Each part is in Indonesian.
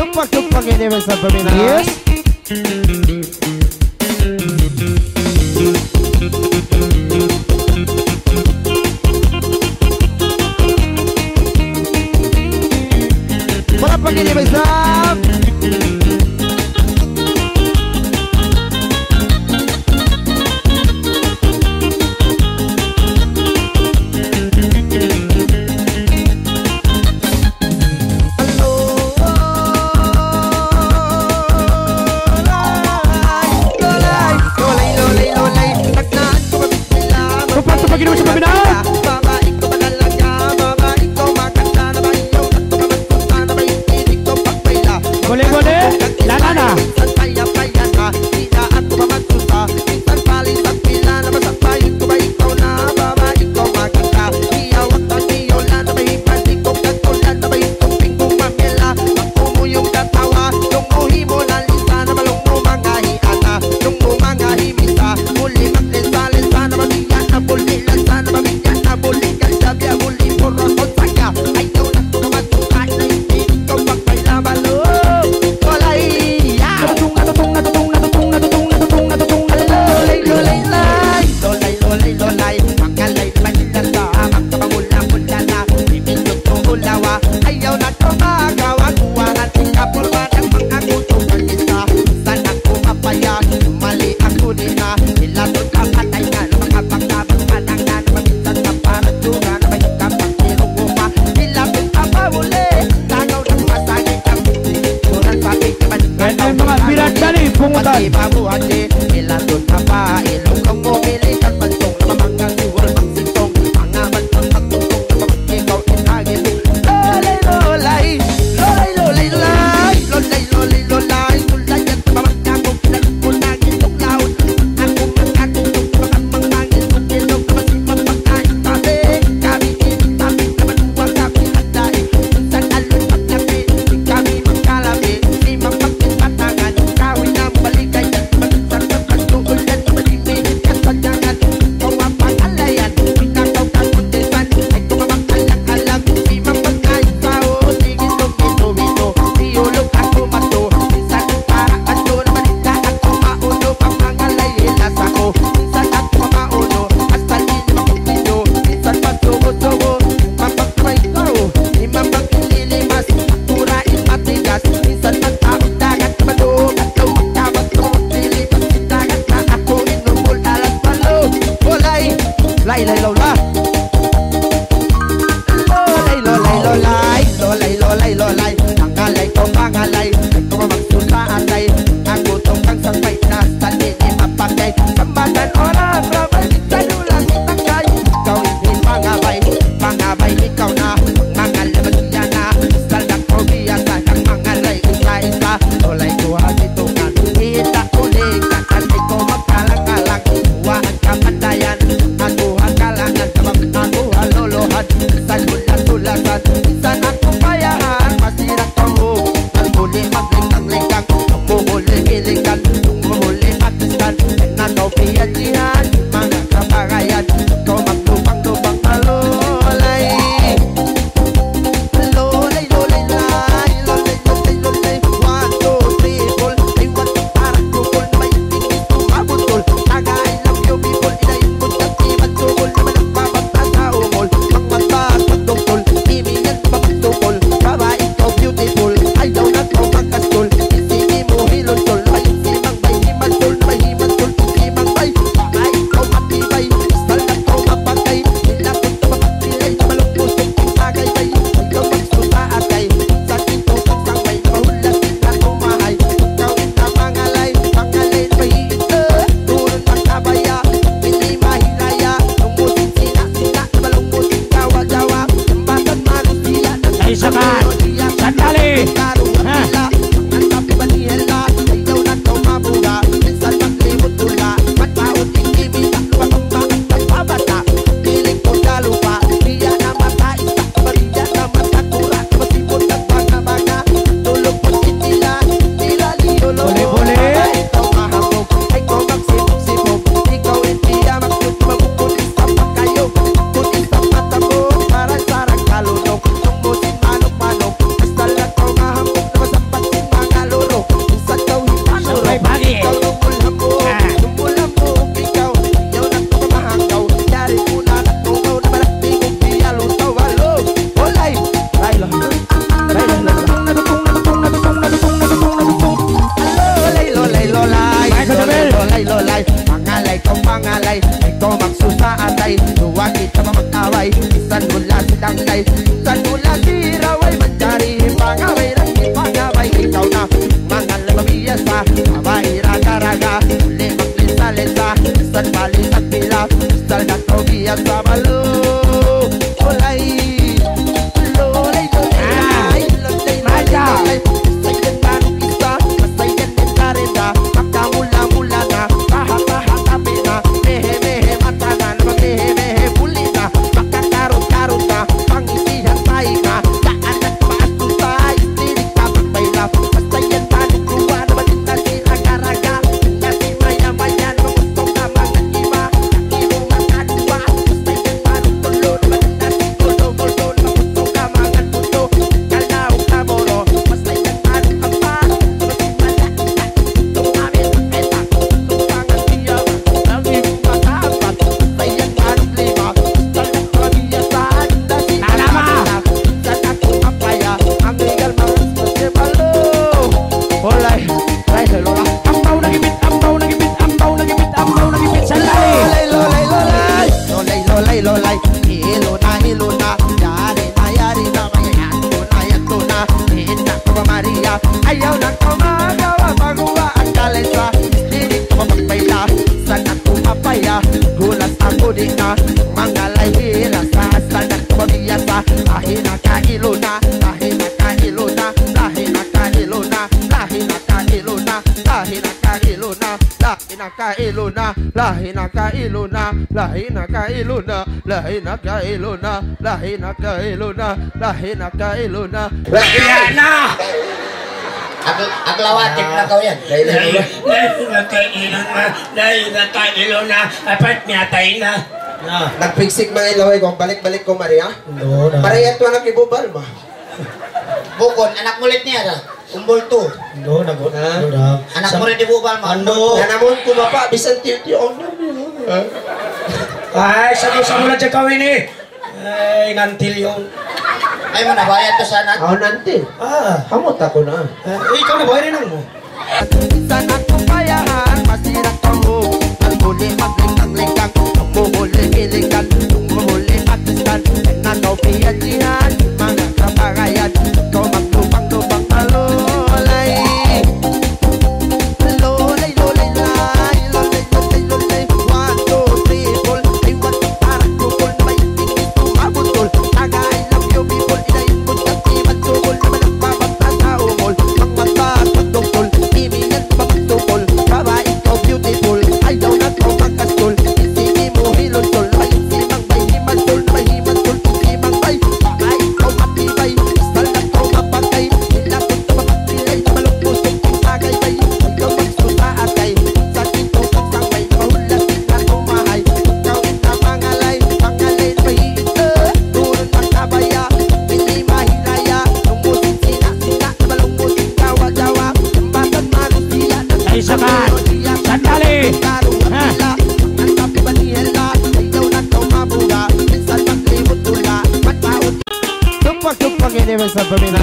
Tupac, Tupac, and there is a Yes. la hina ka iluna la hina ka iluna la ka iluna la ka iluna la ka iluna la hina Aku lawatin lawat na kau yan. Dahil na kailan na, dahil na kailo na, apat niya tayo na. Nagpigsik mga ilaway ko, balik-balik ko Maria. No, no. Maria, ito anak ibubal ma. Bukon, anak mulit niya na. Umbol tuh, Ando, nagot. Anak mo ni Bubal, ma. Ando. Nanamon ku bapak bisa tilti owner niya. Ay, sabi sa mula siya kawin eh. Ay. Ay, mana ke sana. Oh, nanti, Ah. kamu takut na. Eh, ikaw nabayad rin mo. Sana lyrics up for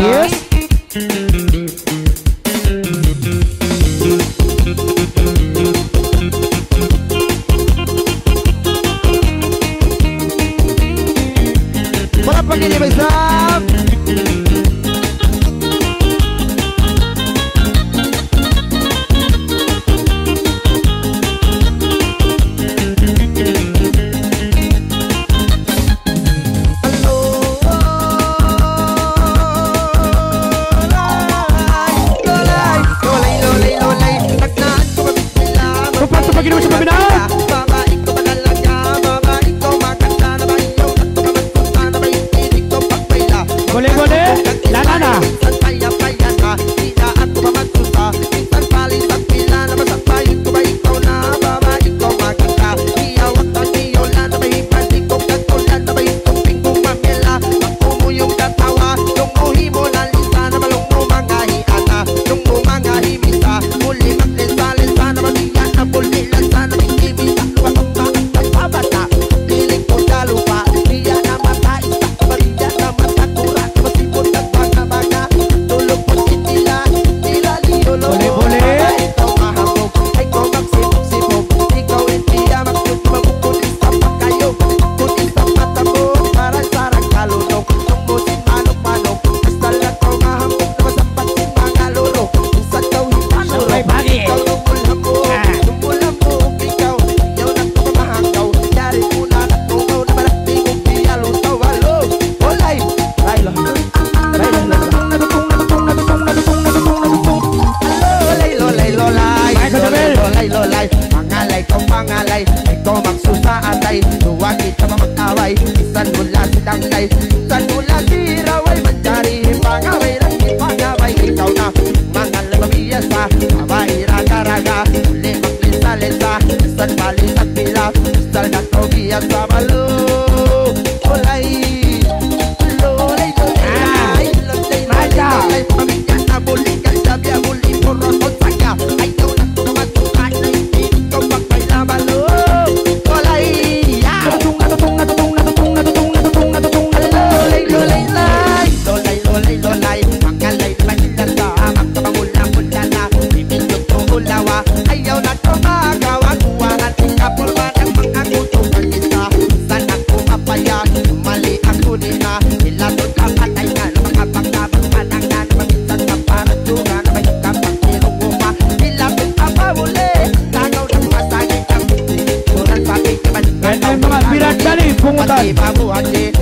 Monday.